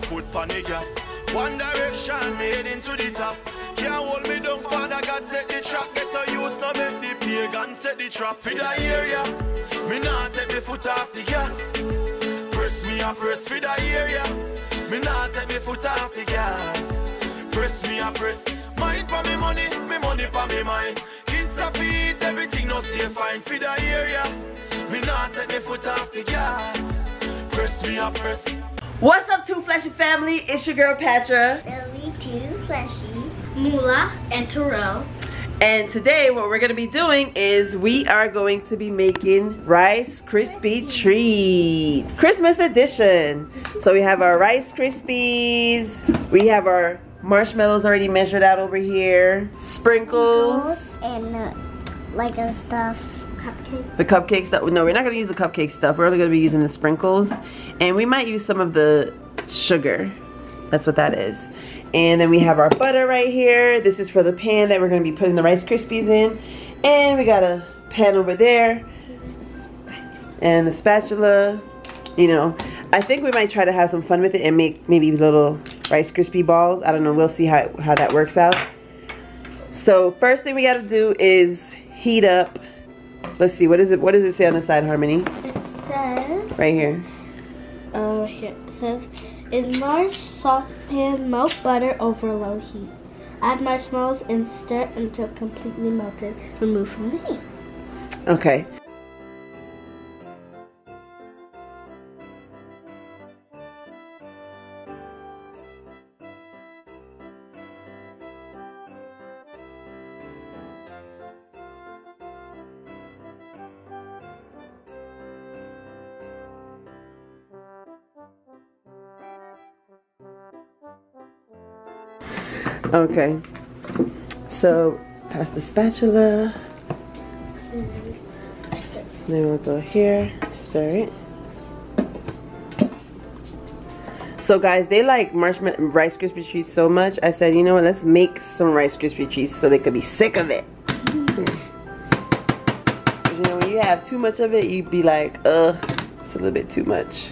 foot on the gas. One direction, me heading to the top. Can't hold me down, Father God set the track. Get a youth, no make the pagan set the trap. For the area, me not take me foot off the gas. Press me a press for the area. Me not take me foot off the gas. Press me a press. Mind for me money, me money for me mind. Kids are feet, everything no stay fine for the area. Me not take me foot off the gas. Press me a press. What's up, 2Flashy family? It's your girl Patra. Billy 2Flashy, Mula, and Terrell. And today what we're gonna be doing is we are going to be making Rice Krispie treats. Christmas edition. So we have our Rice Krispies. We have our marshmallows already measured out over here. Sprinkles. And uh, like a stuff The cupcake stuff. No, we're not gonna use the cupcake stuff. We're only gonna be using the sprinkles. And we might use some of the sugar. That's what that is. And then we have our butter right here. This is for the pan that we're gonna be putting the Rice Krispies in. And we got a pan over there. And the spatula. You know, I think we might try to have some fun with it and make maybe little Rice Krispie balls. I don't know, we'll see how, how that works out. So first thing we gotta do is heat up. Let's see, what is it? What does it say on the side, Harmony? It says, Right here. uh, here, it says, in large saucepan, melt butter over low heat. Add marshmallows and stir until completely melted. Remove from the heat. Okay. Okay. So, pass the spatula. Then we'll go here, stir it. So guys, they like marshmallow Rice Krispie treats so much. I said, you know what? Let's make some Rice Krispie treats so they could be sick of it. you know, when you have too much of it, you'd be like, ugh, it's a little bit too much.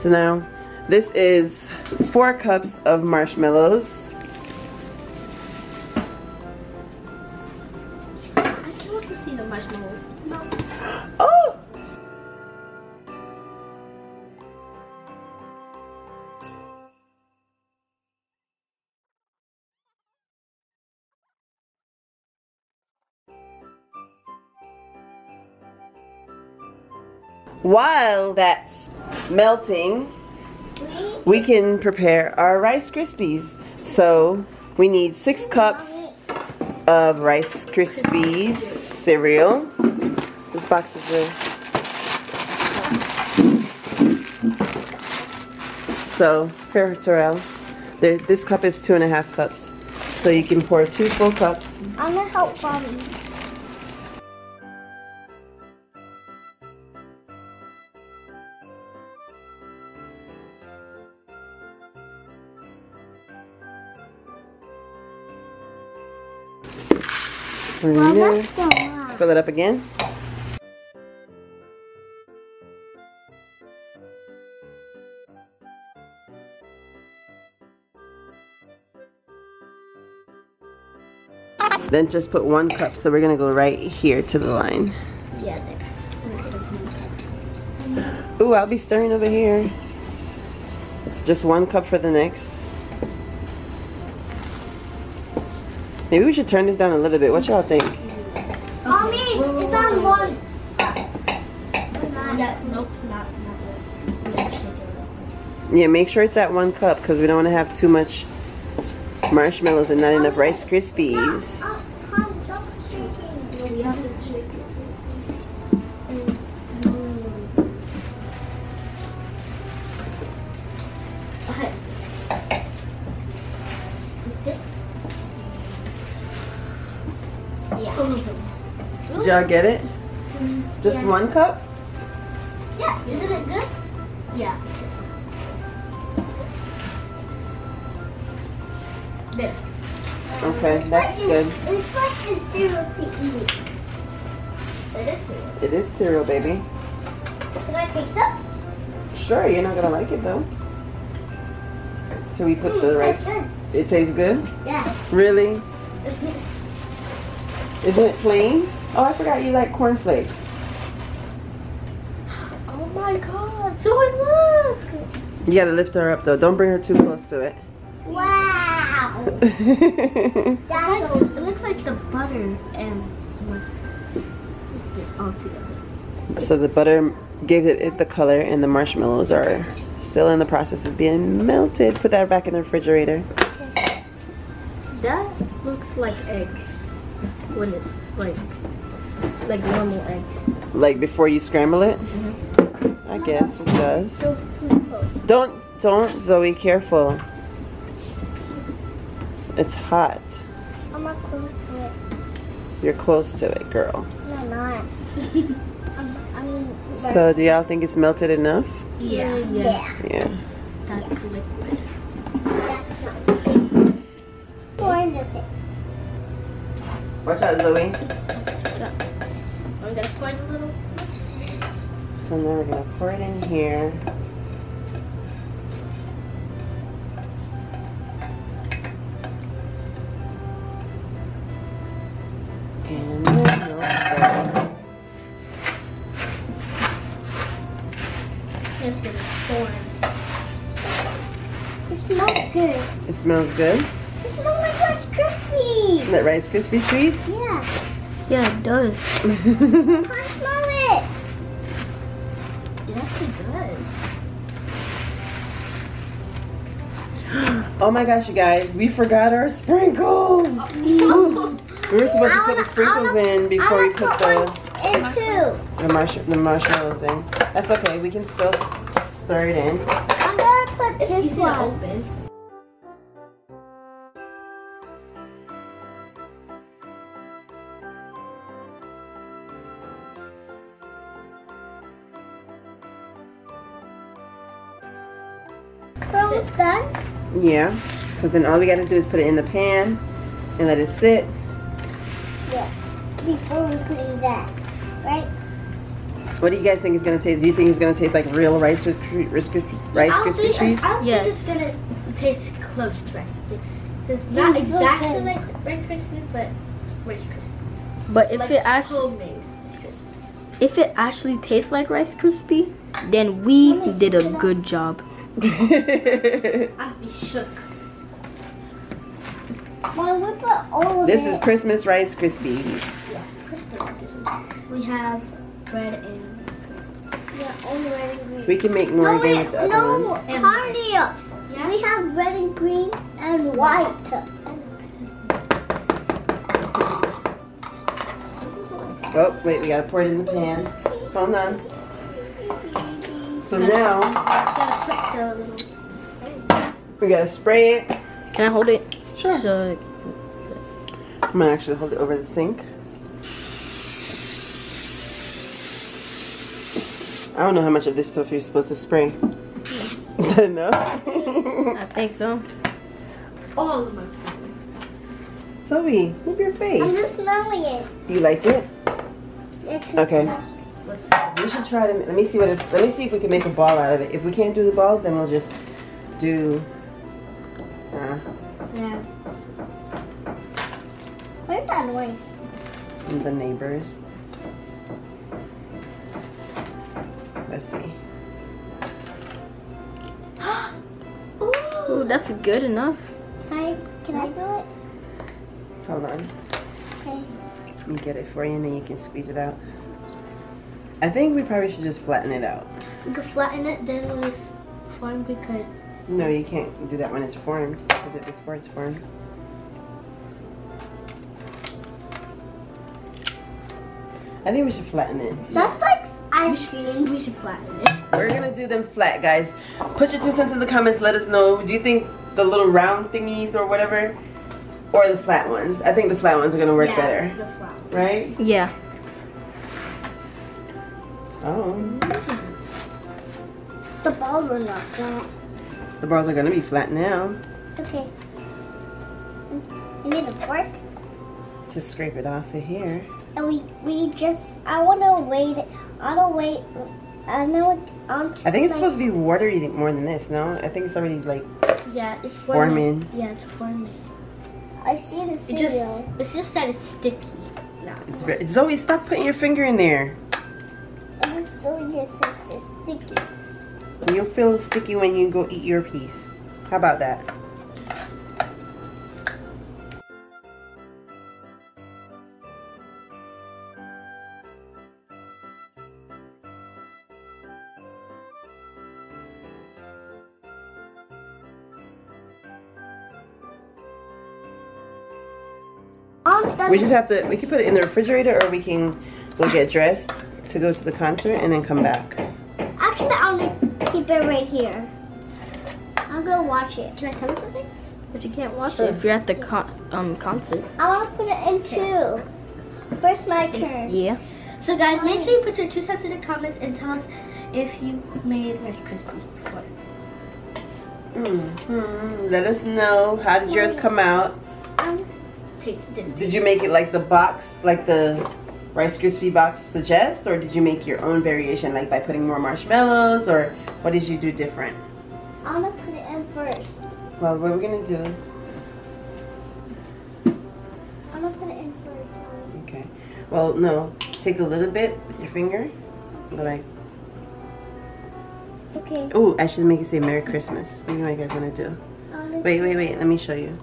So now, this is four cups of marshmallows. Can't to see the marshmallows. Oh! While that's melting, we can prepare our Rice Krispies. So we need six cups of Rice Krispies cereal. This box is real. So, here, Terrell. There, this cup is two and a half cups. So you can pour two full cups. I'm gonna help mommy. Put it in there. Fill it up again. Then just put one cup, so we're gonna go right here to the line. Yeah, there. Ooh, I'll be stirring over here. Just one cup for the next. Maybe we should turn this down a little bit. What y'all think? Yeah, make sure it's at one cup because we don't want to have too much marshmallows and not enough Rice Krispies. No, we have to shake it. Okay. Good? Yeah. Did y'all get it? Mm-hmm. Just Yeah. one cup? Yeah, isn't it good? Yeah. There. Okay, that's good. It's like cereal to eat. It is cereal. It is cereal, baby. Can I taste it? Sure, you're not gonna like it though. So we put the mm, rice. good. It tastes good? Yeah. Really? Isn't it plain? Oh, I forgot you like cornflakes. Oh my god. So I look. You gotta lift her up though. Don't bring her too close to it. Wow. That's That's so, it looks like the butter and it's just all together. So the butter gave it, it the color and the marshmallows are still in the process of being melted. Put that back in the refrigerator. That looks like egg When it's like like normal eggs. Like before you scramble it? Mm-hmm. I guess it does. So. Don't, don't, Zoe, careful. It's hot. I'm not close to it. You're close to it, girl. No, I'm not. I'm, I'm So do y'all think it's melted enough? yeah, yeah. Yeah. That's liquid. That's not. Pour this in. Watch out, Zoe. I'm gonna pour it a little. So now we're gonna pour it in here. It's gonna pour. It smells good. It smells good. It smells like Rice Krispies. Is that Rice Krispie treats. Yeah. Yeah, it does. Can I smell it. It actually does. oh my gosh, you guys, we forgot our sprinkles. Oh. We were supposed to put the sprinkles in before we put the Into. The, marsh the marshmallows in. That's okay. We can still stir it in. I'm gonna put this one. Open. Almost done. Yeah, because then all we got to do is put it in the pan and let it sit. Yeah. Before we put in that, right? What do you guys think it's gonna taste? Do you think it's gonna taste like real Rice Krispie Rice Krispie, Rice Krispie treats? I don't think it's gonna taste close to Rice Krispie. It's not exactly like Rice Krispie, but Rice Krispie. But if like it actually homemade Rice Krispies. if it actually tastes like Rice Krispie, then we did a good job. I'd be shook. Well, we put all of this it. is Christmas Rice Krispies. Yeah, Christmas edition. We have bread and. Yeah, only red and green. We can make more no, again wait, with the other no, ones. Cardia. Yeah? We have red and green and white. Oh, wait, we gotta pour it in the pan. Hold on. So now Gotta put the little. we gotta spray it. Can I hold it? Sure. So I'm gonna actually hold it over the sink. I don't know how much of this stuff you're supposed to spray. Is that enough? I think so. All of my tomatoes. Zoe, move your face. I'm just smelling it. You like it? It's Okay. Let's We should try to. Let me see what. It's, let me see if we can make a ball out of it. If we can't do the balls, then we'll just do. Uh, Yeah. Where's that noise? the neighbors. Ooh, that's good enough. Can I, can I do it? Hold on. Okay. Let me get it for you, and then you can squeeze it out. I think we probably should just flatten it out. We could flatten it, then when it's formed, we could. No, you can't do that when it's formed. Do it before it's formed. I think we should flatten it. That's like ice cream. We should flatten it. We're gonna do them flat, guys. Put your two cents in the comments. Let us know. Do you think the little round thingies or whatever, or the flat ones? I think the flat ones are gonna work yeah, better, The flour. right? Yeah. Oh, The balls are not flat. the balls are gonna be flat now. It's okay. We need a fork. Just scrape it off of here. And we we just I wanna wait I wanna wait I know it on I think it's supposed to be watery more than this. No, I think it's already like Yeah, it's Forming. Yeah, it's forming. I see the It just, it's just that it's sticky. No. It's very, Zoe, stop putting your finger in there. I just feeling it it's sticky. You'll feel sticky when you go eat your piece. How about that? We just have to, we can put it in the refrigerator or we can go get dressed to go to the concert and then come back. Actually, I'm gonna keep it right here. I'll gonna watch it. Can I tell you something? But you can't watch Sure. it if you're at the con- um concert. I want to put it in two. First, my turn. Yeah. So guys, make sure you put your two cents in the comments and tell us if you made Rice Krispies before. Mhm. Let us know. How did yours come out? Take, did, Did you make it like the box, like the Rice Krispie box suggests, or did you make your own variation, like by putting more marshmallows, or what did you do different? I'm gonna put it in first. Well, what we're gonna do, I'm gonna put it in first. Mommy. okay. Well, no, take a little bit with your finger. Like, Okay. oh, I should make it say Merry Christmas. What do you guys wanna do? Wait, wait, wait. Let me show you.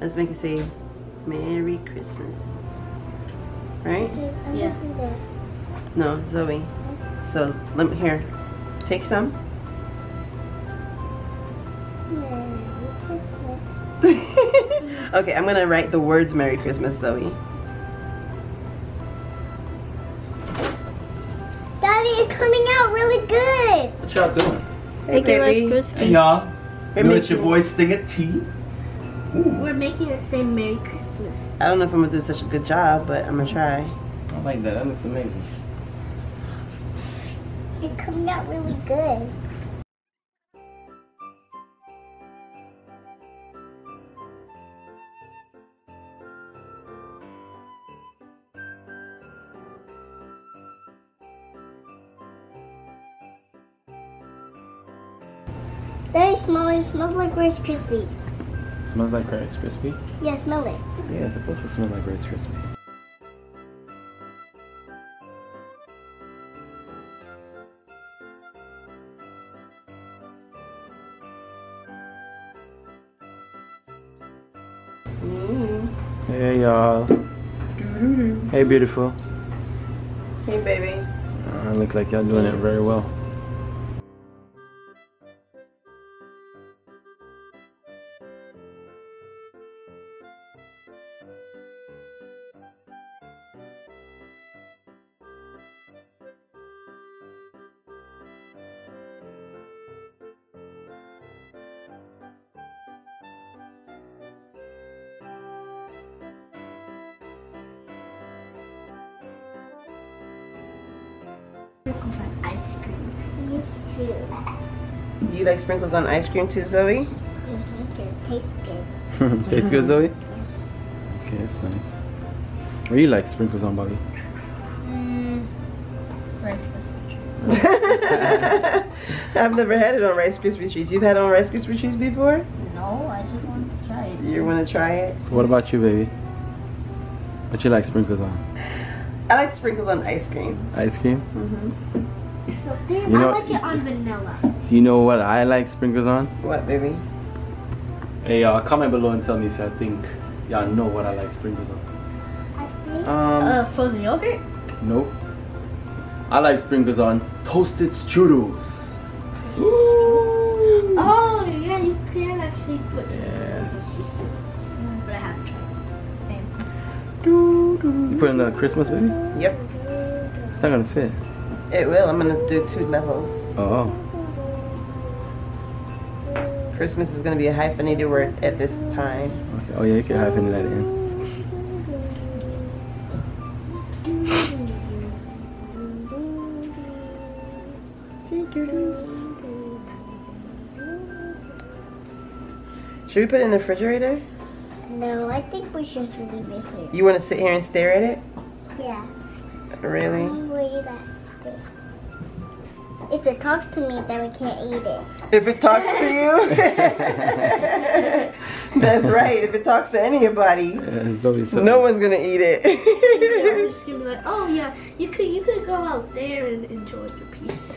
Let's make it say Merry Christmas. Right? Okay, Yeah. gonna do that. No, Zoe. So let me here. Take some. Merry Christmas. okay, I'm gonna write the words Merry Christmas, Zoe. Daddy, it's coming out really good. What y'all doing? Hey, Make baby. Hey y'all. We're You know it's your making- boy Stingah Tee. We're making it say Merry Christmas. I don't know if I'm gonna do such a good job, but I'm gonna try. I like that. That looks amazing. It's coming out really good. Very small. It smells like Rice Krispie. Smells like Rice Krispie. Yeah, smell it. Yeah, it's supposed to smell like Rice Krispie. Mm. Hey y'all. Hey beautiful. Hey, baby. I look like y'all doing it very well. Cream. These two. You like sprinkles on ice cream too, Zoe? Mm-hmm. Because it tastes good. Tastes good, Zoe? Okay, that's nice. What do you like sprinkles on, Bobby? Mm, Rice Krispies. I've never had it on Rice Krispie treats. You've had it on Rice Krispie treats before? No, I just wanted to try it. You want to try it? What about you, baby? What you like sprinkles on? I like sprinkles on ice cream. Ice cream? hmm So there, You know- I like it on vanilla. So you know what I like sprinkles on? What, baby? Hey y'all, comment below and tell me if y'all think y'all know what I like sprinkles on. I think. Um, Uh, frozen yogurt. nope. I like sprinkles on toasted strudels. Oh yeah, you can actually put. some Yes. Mm, But I have tried. Same. You put in the Christmas baby? Yep, It's not gonna fit. It will. I'm gonna do two levels. Oh. Christmas is gonna be a hyphenated word at this time. Okay. Oh yeah, you can hyphen that in. Should we put it in the refrigerator? No, I think we should leave it here. You want to sit here and stare at it? Yeah. Really? I'm worried that. If it talks to me, then we can't eat it. If it talks to you. That's right. If it talks to anybody, Yeah, so no one's gonna eat it. we're just gonna be like, oh yeah, you could you could go out there and enjoy your piece.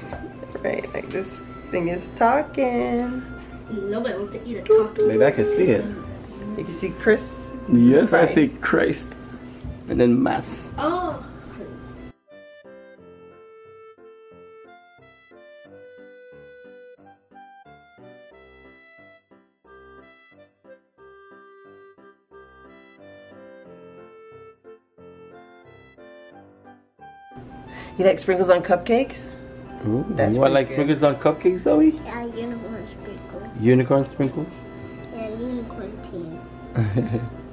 right, like this thing is talking. Nobody wants to eat a talk Maybe I can see it. You can see Chris. Yes, I see Christ. Christ. And then mass. Oh. You like sprinkles on cupcakes? Ooh, That's you want like good. sprinkles on cupcakes, Zoe? Yeah, unicorn sprinkles. Unicorn sprinkles? Yeah, unicorn team.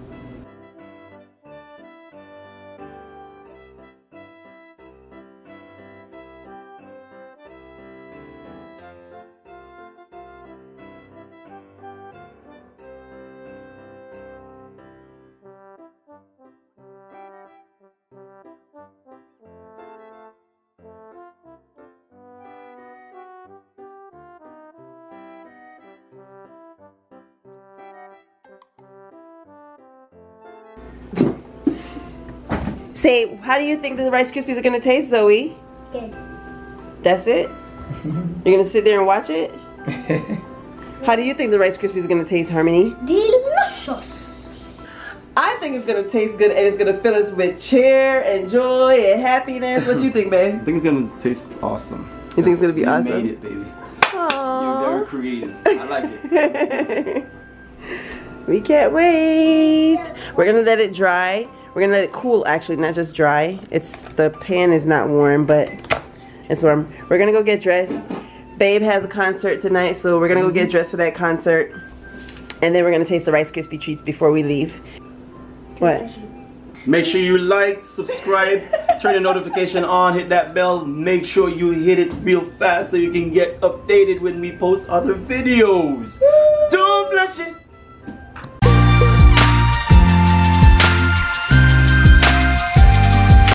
Say, how do you think the Rice Krispies are gonna taste, Zoe? Good. That's it? You're gonna sit there and watch it? How do you think the Rice Krispies are gonna taste, Harmony? Delicious. I think it's gonna taste good and it's gonna fill us with cheer and joy and happiness. What you think, babe? I think it's gonna taste awesome. You think it's gonna be you awesome? made it, baby. You're very creative. I like it. We can't wait. We're gonna let it dry. We're gonna let it cool actually, not just dry. It's the pan is not warm, but it's warm. We're gonna go get dressed. Babe has a concert tonight, so we're gonna go get dressed for that concert. And then we're gonna taste the Rice Krispie treats before we leave. What? Make sure you like, subscribe, turn the notification on, hit that bell. Make sure you hit it real fast so you can get updated when we post other videos. Don't flash it.